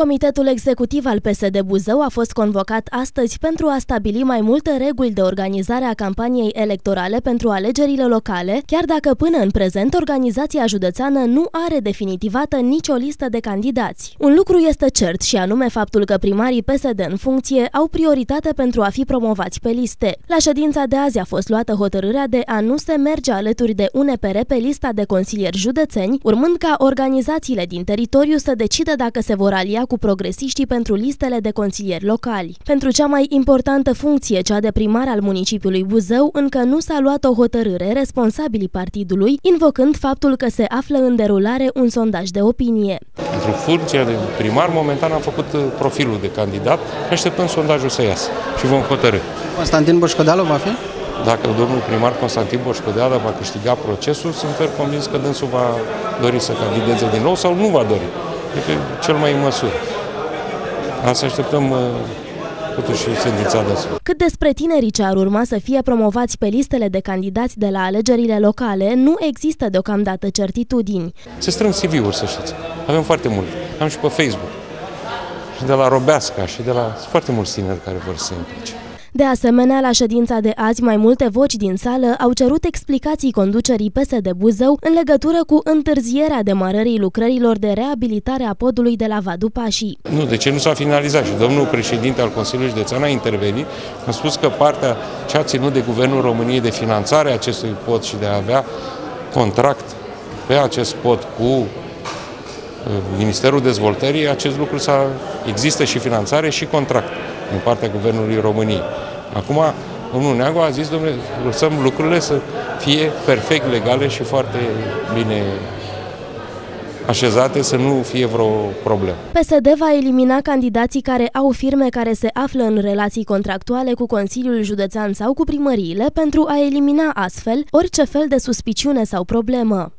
Comitetul executiv al PSD Buzău a fost convocat astăzi pentru a stabili mai multe reguli de organizare a campaniei electorale pentru alegerile locale, chiar dacă până în prezent organizația județeană nu are definitivată nicio listă de candidați. Un lucru este cert și anume faptul că primarii PSD în funcție au prioritate pentru a fi promovați pe liste. La ședința de azi a fost luată hotărârea de a nu se merge alături de UNPR pe lista de consilieri județeni, urmând ca organizațiile din teritoriu să decidă dacă se vor alia cu progresiștii pentru listele de consilieri locali. Pentru cea mai importantă funcție, cea de primar al municipiului Buzău, încă nu s-a luat o hotărâre responsabilii partidului, invocând faptul că se află în derulare un sondaj de opinie. Pentru funcția de primar, momentan am făcut uh, profilul de candidat, așteptăm sondajul să iasă și vom hotărâ. Constantin Boșcodeală va fi? Dacă domnul primar Constantin Boșcodeală va câștiga procesul, sunt fer convins că dânsul va dori să candideze din nou sau nu va dori. E cel mai în măsură. Asta așteptăm uh, totuși sentința dânsul. Cât despre tinerii ce ar urma să fie promovați pe listele de candidați de la alegerile locale, nu există deocamdată certitudini. Se strâng CV-uri, să știți. Avem foarte mult. Am și pe Facebook. Și de la Robeasca și de la foarte mulți tineri care vor să se implice. De asemenea, la ședința de azi, mai multe voci din sală au cerut explicații conducerii PSD Buzău în legătură cu întârzierea demarării lucrărilor de reabilitare a podului de la Vadu Pașii. Nu, de ce nu s-a finalizat? Și domnul președinte al Consiliului Județean a intervenit, a spus că partea ce a ținut de Guvernul României de finanțare a acestui pod și de a avea contract pe acest pod cu uh, Ministerul Dezvoltării, acest lucru s-a, există și finanțare și contract din partea Guvernului României. Acum, domnul Neagu a zis, domnule, lăsăm lucrurile să fie perfect legale și foarte bine așezate să nu fie vreo problemă. PSD va elimina candidații care au firme care se află în relații contractuale cu Consiliul Județean sau cu primăriile pentru a elimina astfel orice fel de suspiciune sau problemă.